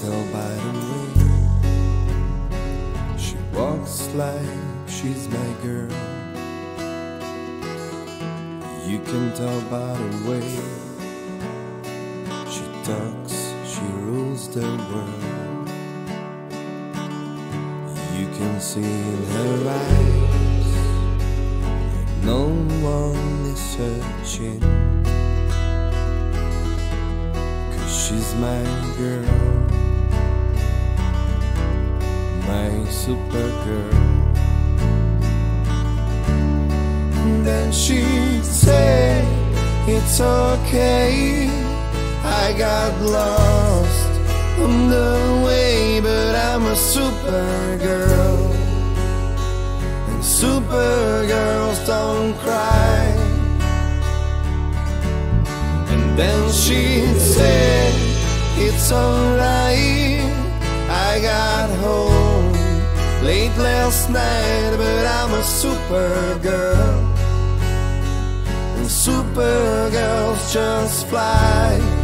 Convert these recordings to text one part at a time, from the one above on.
tell by the way she walks like she's my girl. You can tell by the way she talks, she rules the world. You can see in her eyes no one is searching. She's my girl. My And Then she'd say, It's okay. I got lost on the way, but I'm a supergirl. And supergirls don't cry. And then she'd say, It's alright. I got home late last night, but I'm a supergirl. And supergirls just fly.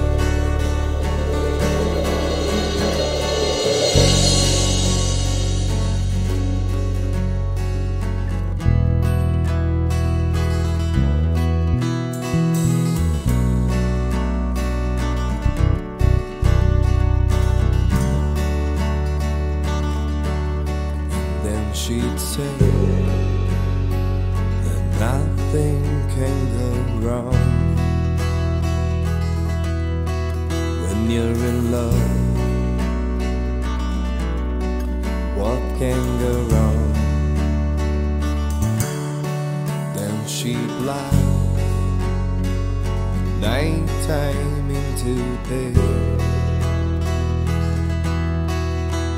She'd say that nothing can go wrong when you're in love. What can go wrong? Then she'd lie night time into day,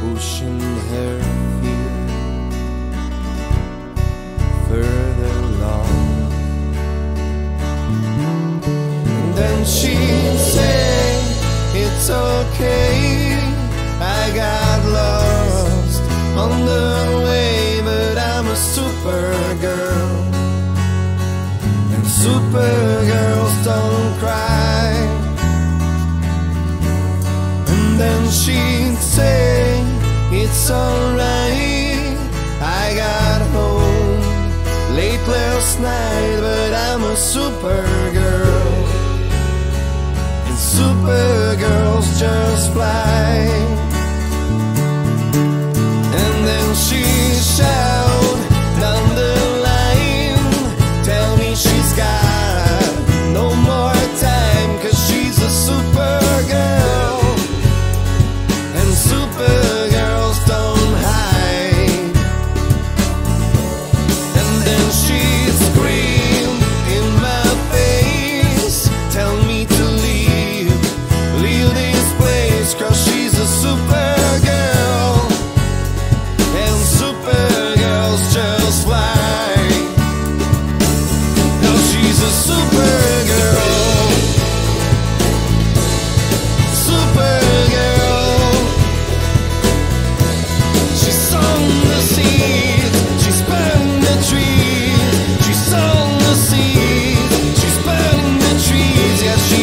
pushing her fear further along. And then she'd say, It's okay, I got lost on the way, but I'm a supergirl. And supergirls don't cry. And then she'd say, It's alright, last night, but I'm a supergirl. And supergirls just fly.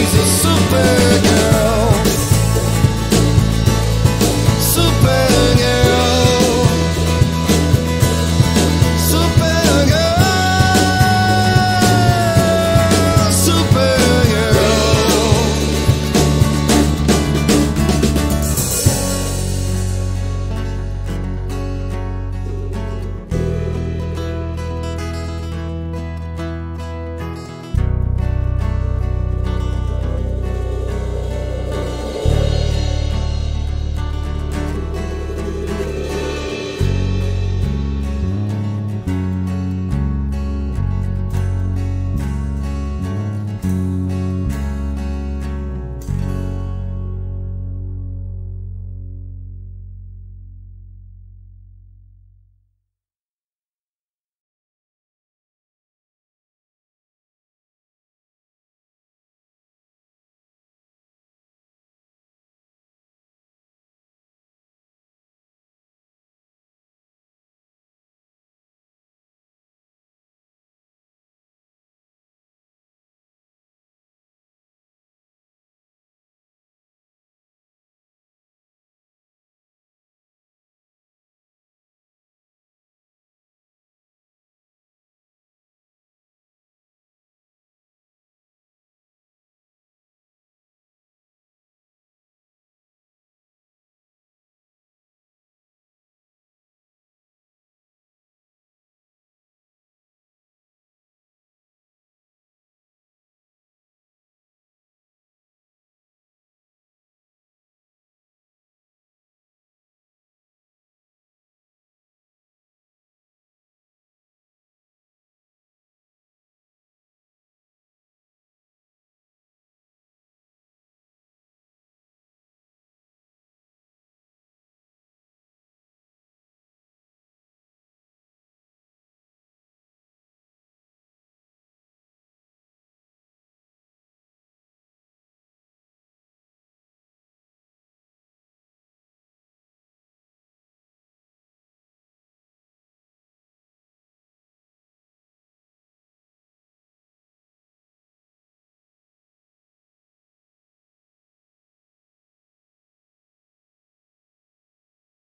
He's a super.